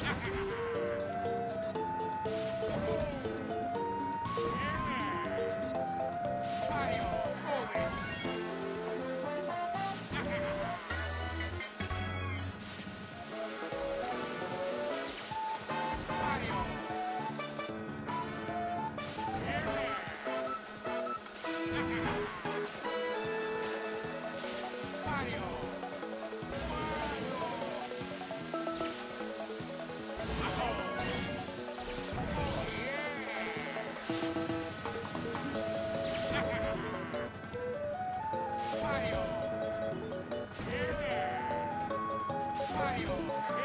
Ha ha ha! Thank you.